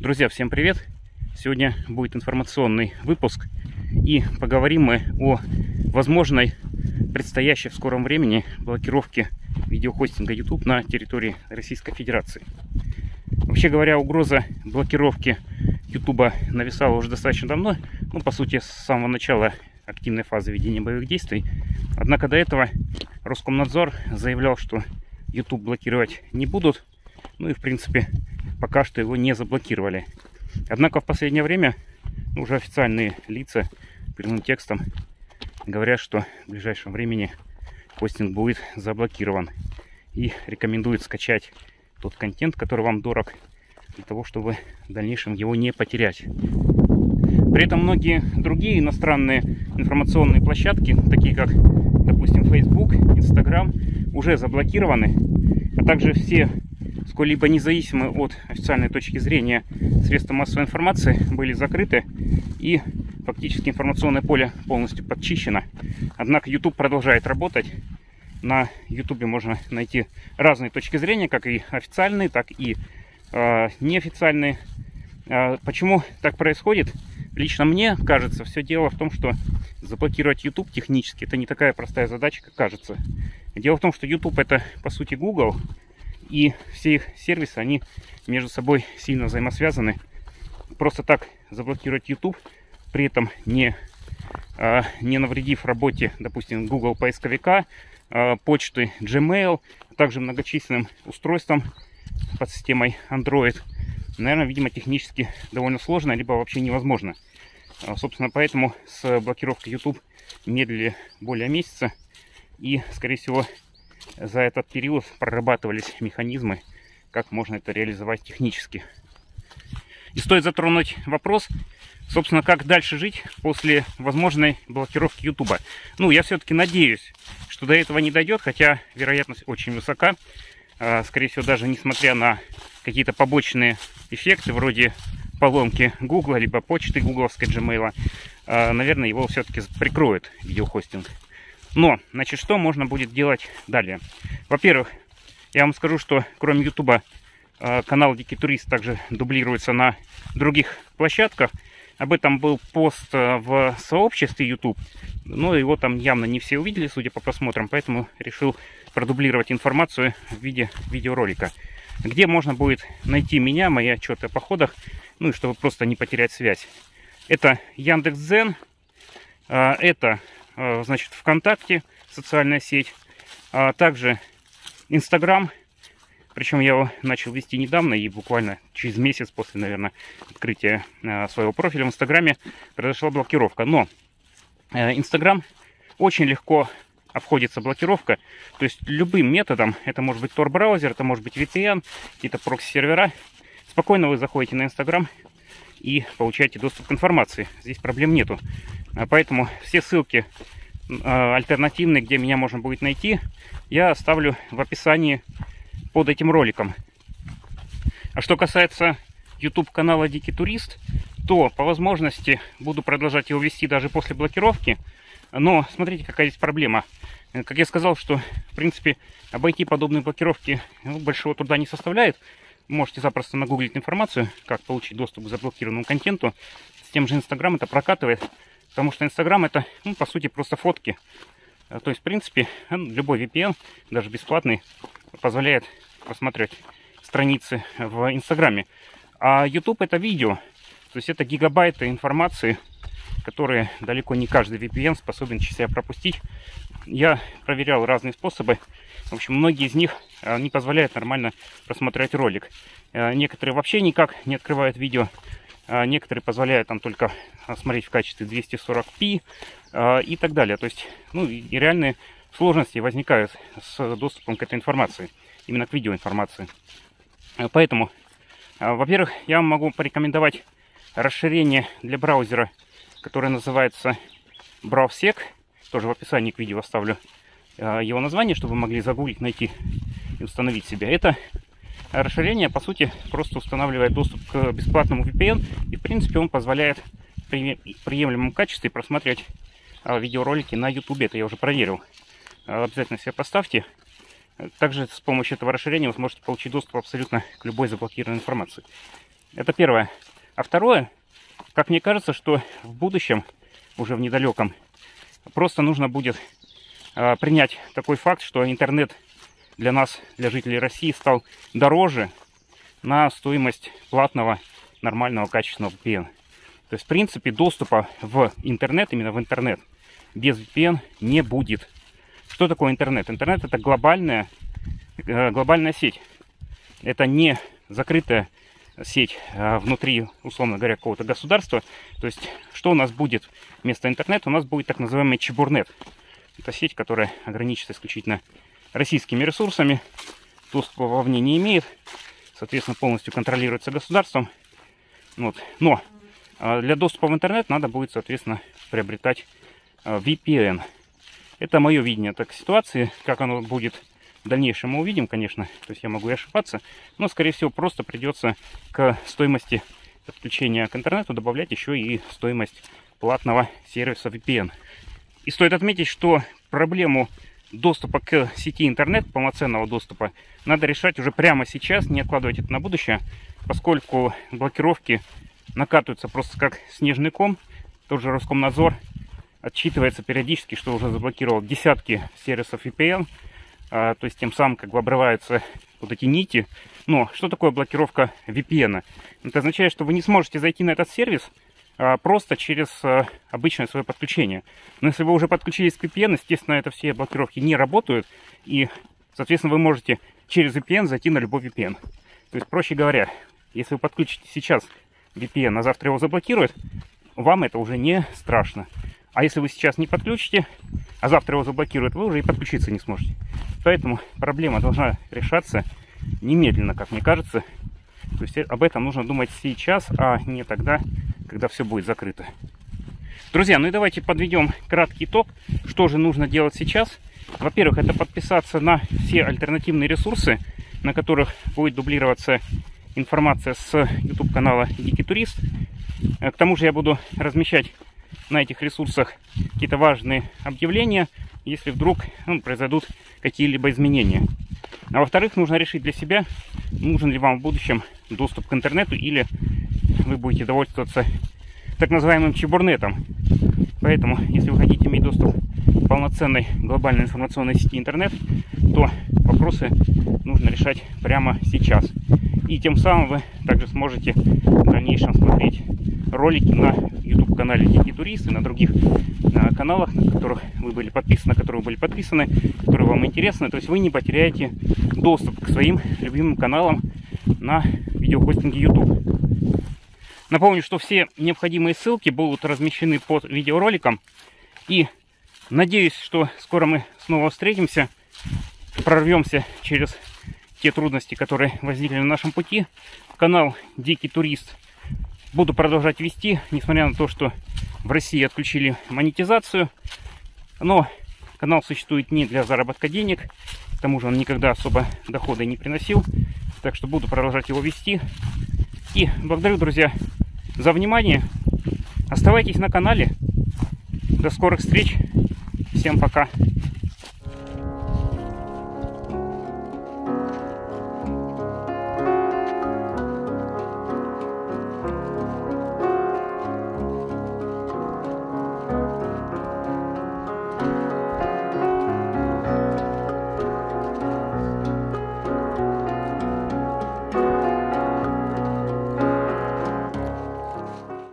Друзья, всем привет! Сегодня будет информационный выпуск и поговорим мы о возможной предстоящей в скором времени блокировке видеохостинга YouTube на территории Российской Федерации. Вообще говоря, угроза блокировки YouTube нависала уже достаточно давно, ну, по сути, с самого начала активной фазы ведения боевых действий. Однако до этого Роскомнадзор заявлял, что YouTube блокировать не будут. Ну и, в принципе, пока что его не заблокировали. Однако в последнее время уже официальные лица прямым текстом говорят, что в ближайшем времени хостинг будет заблокирован. И рекомендуют скачать тот контент, который вам дорог, для того, чтобы в дальнейшем его не потерять. При этом многие другие иностранные информационные площадки, такие как, допустим, Facebook, Instagram, уже заблокированы, а также все сколь-либо независимые от официальной точки зрения средства массовой информации были закрыты и фактически информационное поле полностью подчищено. Однако YouTube продолжает работать. На YouTube можно найти разные точки зрения, как и официальные, так и э, неофициальные. Э, почему так происходит? Лично мне кажется, все дело в том, что заблокировать YouTube технически это не такая простая задача, как кажется. Дело в том, что YouTube это по сути Google, и все их сервисы, они между собой сильно взаимосвязаны. Просто так заблокировать YouTube, при этом не, а, не навредив работе, допустим, Google поисковика, а, почты Gmail, а также многочисленным устройствам под системой Android, наверное, видимо, технически довольно сложно, либо вообще невозможно. Собственно, поэтому с блокировкой YouTube медлили более месяца. И, скорее всего, за этот период прорабатывались механизмы, как можно это реализовать технически. И стоит затронуть вопрос, собственно, как дальше жить после возможной блокировки YouTube. Ну, я все-таки надеюсь, что до этого не дойдет, хотя вероятность очень высока. А, скорее всего, даже несмотря на какие-то побочные эффекты, вроде поломки Google, либо почты гугловской Gmail, а, наверное, его все-таки прикроет видеохостинг. Но, значит, что можно будет делать далее? Во-первых, я вам скажу, что кроме YouTube а, канал Дикий Турист также дублируется на других площадках. Об этом был пост а, в сообществе YouTube, но его там явно не все увидели, судя по просмотрам, поэтому решил продублировать информацию в виде видеоролика, где можно будет найти меня, мои отчеты о походах, ну и чтобы просто не потерять связь. Это Яндекс.Дзен, а, это Э, значит, ВКонтакте, социальная сеть, а также Инстаграм. Причем я его начал вести недавно и буквально через месяц после, наверное, открытия э, своего профиля в Инстаграме произошла блокировка. Но э, Инстаграм очень легко обходится блокировка. То есть любым методом, это может быть Tor-браузер, это может быть VPN, какие-то прокси-сервера. Спокойно вы заходите на Инстаграм и получаете доступ к информации. Здесь проблем нету. А поэтому все ссылки а, альтернативные, где меня можно будет найти, я оставлю в описании под этим роликом. А что касается YouTube канала Дикий Турист, то по возможности буду продолжать его вести даже после блокировки. Но смотрите, какая здесь проблема. Как я сказал, что в принципе обойти подобные блокировки ну, большого труда не составляет. Можете запросто нагуглить информацию, как получить доступ к заблокированному контенту. С тем же Инстаграм это прокатывает. Потому что Инстаграм это, ну, по сути, просто фотки. А, то есть, в принципе, любой VPN, даже бесплатный, позволяет просматривать страницы в Инстаграме. А YouTube это видео. То есть это гигабайты информации, которые далеко не каждый VPN способен через себя пропустить. Я проверял разные способы. В общем, многие из них а, не позволяют нормально просмотреть ролик. А, некоторые вообще никак не открывают видео. А, некоторые позволяют там только смотреть в качестве 240p а, и так далее. То есть, ну, и реальные сложности возникают с доступом к этой информации, именно к видеоинформации. А, поэтому, во-первых, я вам могу порекомендовать расширение для браузера, которое называется BrowSec. Тоже в описании к видео оставлю его название, чтобы вы могли загуглить, найти и установить себе. Это расширение, по сути, просто устанавливает доступ к бесплатному VPN, и, в принципе, он позволяет в приемлемом качестве просматривать а, видеоролики на YouTube. Это я уже проверил. А, обязательно себе поставьте. Также с помощью этого расширения вы сможете получить доступ абсолютно к любой заблокированной информации. Это первое. А второе, как мне кажется, что в будущем, уже в недалеком, просто нужно будет э, принять такой факт, что интернет для нас, для жителей России, стал дороже на стоимость платного нормального качественного VPN. То есть, в принципе, доступа в интернет, именно в интернет, без VPN не будет. Что такое интернет? Интернет это глобальная, э, глобальная сеть. Это не закрытая сеть э, внутри, условно говоря, какого-то государства. То есть, что у нас будет вместо интернета? У нас будет так называемый чебурнет. Это сеть, которая ограничится исключительно российскими ресурсами, доступа вовне не имеет, соответственно, полностью контролируется государством. Вот. Но а, для доступа в интернет надо будет, соответственно, приобретать а, VPN. Это мое видение так ситуации, как оно будет в дальнейшем мы увидим, конечно, то есть я могу и ошибаться, но, скорее всего, просто придется к стоимости подключения к интернету добавлять еще и стоимость платного сервиса VPN. И стоит отметить, что проблему доступа к сети интернет, полноценного доступа, надо решать уже прямо сейчас, не откладывать это на будущее, поскольку блокировки накатываются просто как снежный ком. Тот же Роскомнадзор отчитывается периодически, что уже заблокировал десятки сервисов VPN, а, то есть тем самым как бы обрываются вот эти нити. Но что такое блокировка VPN? Это означает, что вы не сможете зайти на этот сервис, просто через а, обычное свое подключение. Но если вы уже подключились к VPN, естественно, это все блокировки не работают, и, соответственно, вы можете через VPN зайти на любой VPN. То есть, проще говоря, если вы подключите сейчас VPN, а завтра его заблокируют, вам это уже не страшно. А если вы сейчас не подключите, а завтра его заблокируют, вы уже и подключиться не сможете. Поэтому проблема должна решаться немедленно, как мне кажется. То есть об этом нужно думать сейчас, а не тогда, когда все будет закрыто. Друзья, ну и давайте подведем краткий итог, что же нужно делать сейчас. Во-первых, это подписаться на все альтернативные ресурсы, на которых будет дублироваться информация с YouTube канала Дикий Турист. К тому же я буду размещать на этих ресурсах какие-то важные объявления, если вдруг ну, произойдут какие-либо изменения. А во-вторых, нужно решить для себя, нужен ли вам в будущем доступ к интернету или вы будете довольствоваться так называемым чебурнетом. Поэтому, если вы хотите иметь доступ к полноценной глобальной информационной сети интернет, то вопросы нужно решать прямо сейчас. И тем самым вы также сможете в дальнейшем смотреть ролики на YouTube-канале Дикий Турист и на других на каналах, на которых вы были подписаны, на которые вы были подписаны, которые вам интересны. То есть вы не потеряете доступ к своим любимым каналам на видеохостинге YouTube. Напомню, что все необходимые ссылки будут размещены под видеороликом. И надеюсь, что скоро мы снова встретимся, прорвемся через те трудности, которые возникли на нашем пути. Канал Дикий Турист буду продолжать вести, несмотря на то, что в России отключили монетизацию. Но канал существует не для заработка денег, к тому же он никогда особо дохода не приносил. Так что буду продолжать его вести. И благодарю, друзья, за внимание. Оставайтесь на канале. До скорых встреч. Всем пока.